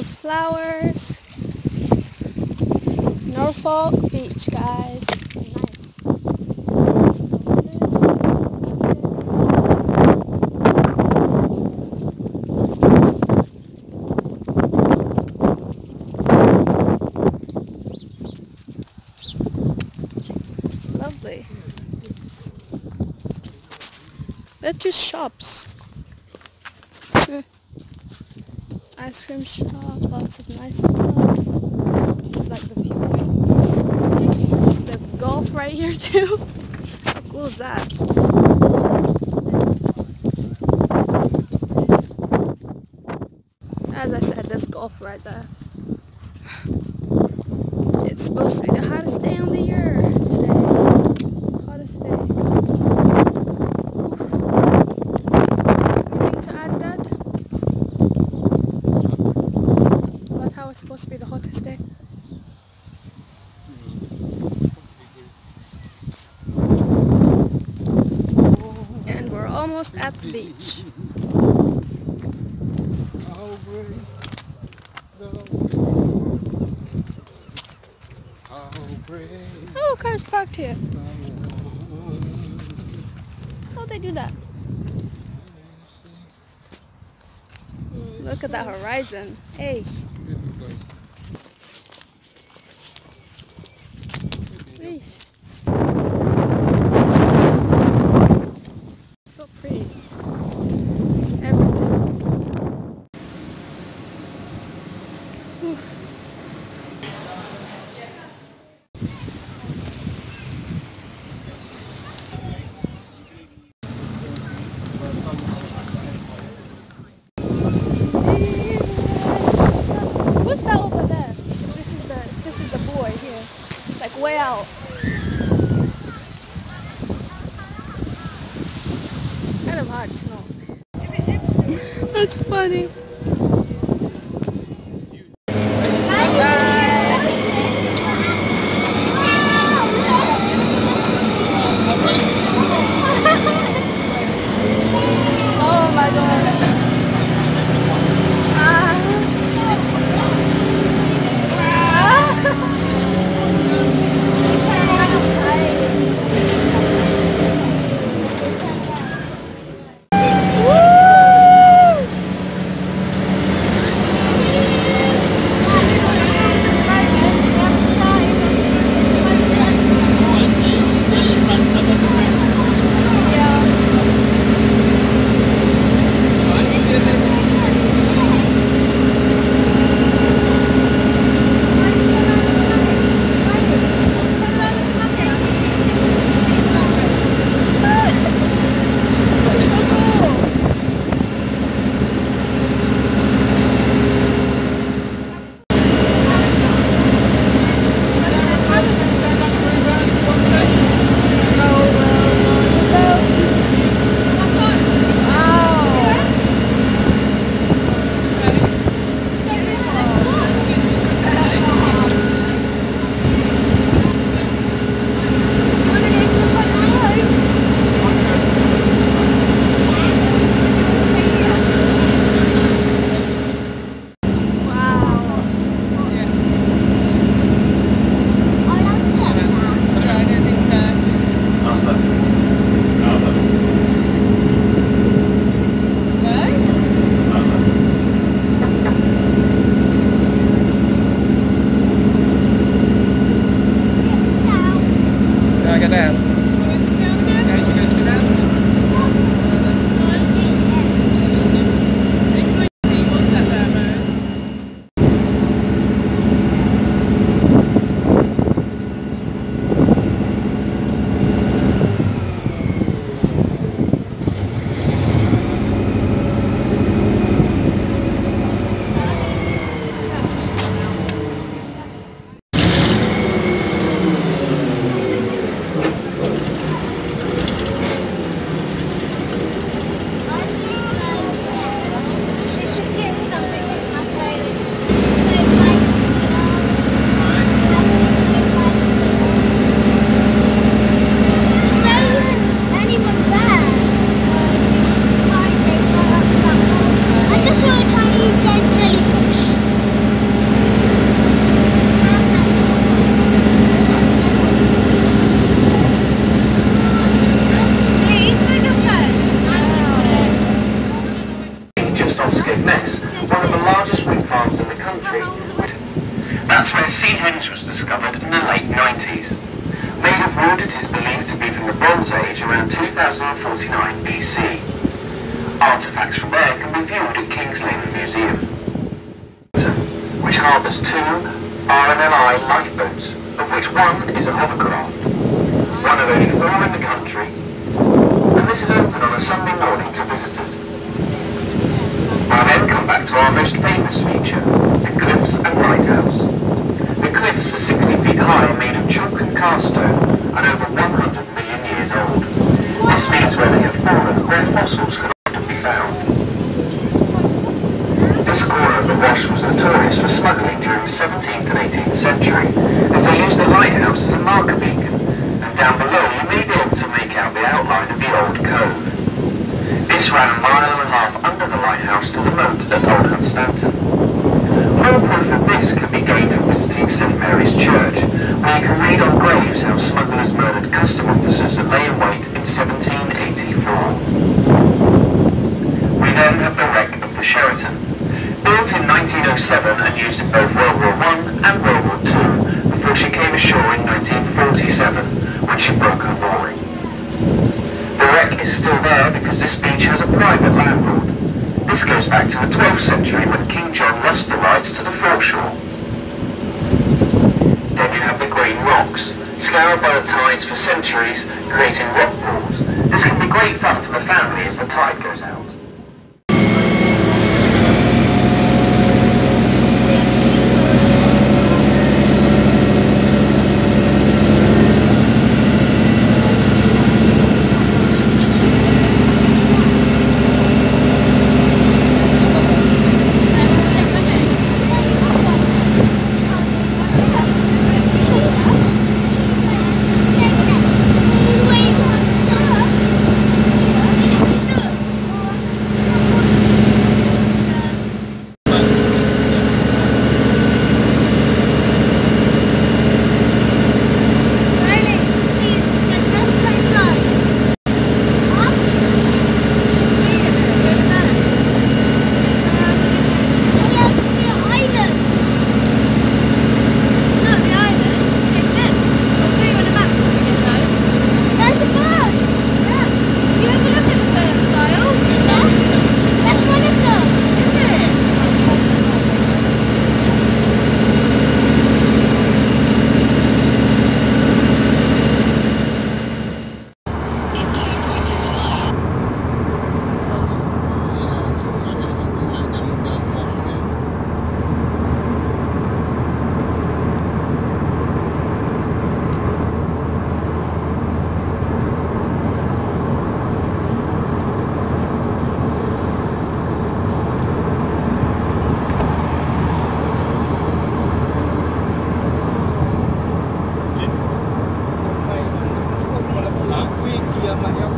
There's flowers. Norfolk Beach, guys. It's lovely. They're just shops. Ice cream shop, lots of nice stuff. This is like the viewpoint. There's golf right here too. How cool is that? As I said, there's golf right there. It's supposed to be the hottest day on the year today. Hottest day. Anything to add that? About how it's supposed to be the hottest day? And we're almost at the beach. Oh, cars parked here. How'd they do that? Look at that horizon. Hey. So pretty. Everything. Whew. What's that over there? This is the this is the boy here. Like way out. It's kind of hard to know. That's funny. Seahenge was discovered in the late 90s. Made of wood, it is believed to be from the Bronze Age around 2049 BC. Artifacts from there can be viewed at King's Lynn Museum, which harbours two RNLI lifeboats, of which one is a hovercraft, one of only four in the country, and this is open on a Sunday morning to visitors. I then come back to our most famous feature, the Cliffs and Lighthouse. Cliffs are 60 feet high, made of chalk and carrstone, and over 100 million years old. This means where they have fallen, where fossils can often be found. This corner of the wash was notorious for smuggling during the 17th and 18th century, as they used the lighthouse as a marker beacon, and down below you may be able to make out the outline of the old cove. This ran a mile and a half under the lighthouse to the moat at Old Hunstanton. More proof of this can be gained from visiting St Mary's Church, where you can read on graves how smugglers murdered custom officers that lay in wait in 1784. We then have the wreck of the Sheraton. Built in 1907 and used in both World War I and World War II, before she came ashore in 1947, when she broke her mooring. The wreck is still there because this beach has a This goes back to the 12th century when King John lost the rights to the foreshore. Then you have the green rocks, scoured by the tides for centuries, creating rock pools. This can be great fun for the family as the tide goes out.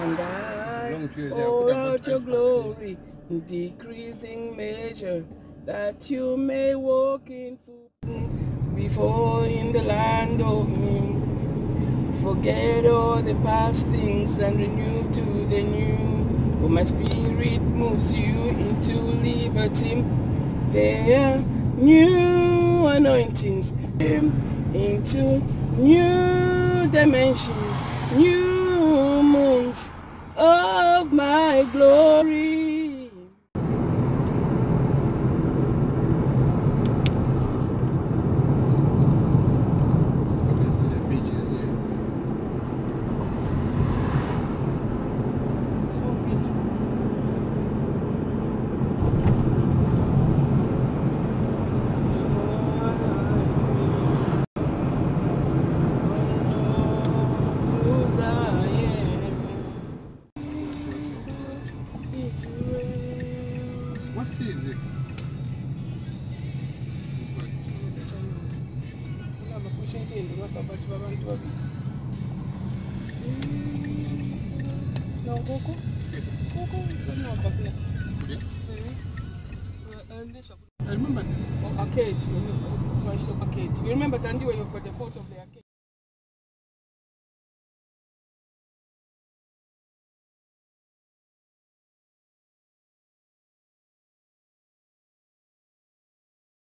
And I Long queue there, pour could have out your put glory in decreasing measure, that you may walk in full before in the land of me. Forget all the past things and renew to the new. For my spirit moves you into liberty. There are new anointings into new dimensions, new moons of my glory. I remember this. Arcade. You remember Tandy where you got the photo of the arcade?